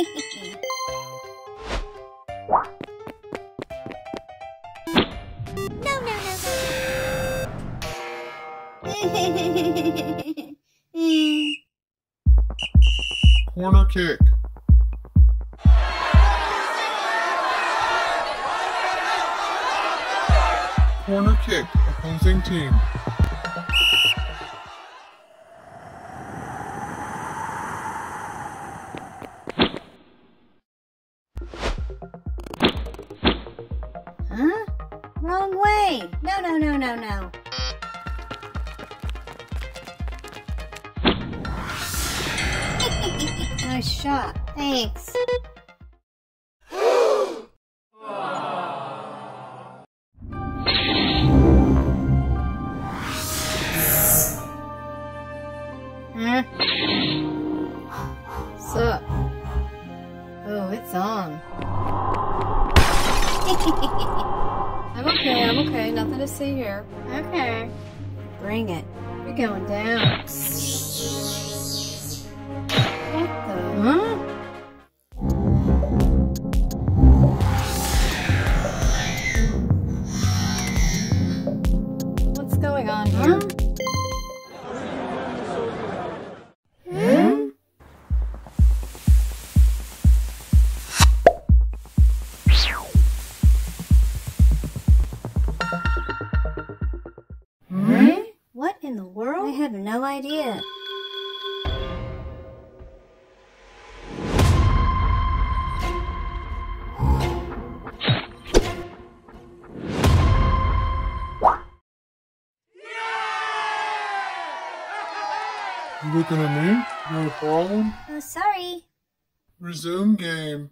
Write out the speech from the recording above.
Corner kick. Corner kick, opposing team. Huh? Wrong way. No, no, no, no, no. nice shot. Thanks. Huh? Sup? Oh, it's on. I'm okay, I'm okay. Nothing to see here. okay. Bring it. You're going down. What the? Huh? What's going on here? Huh? Have no idea. You looking at me? A problem? Oh, sorry. Resume game.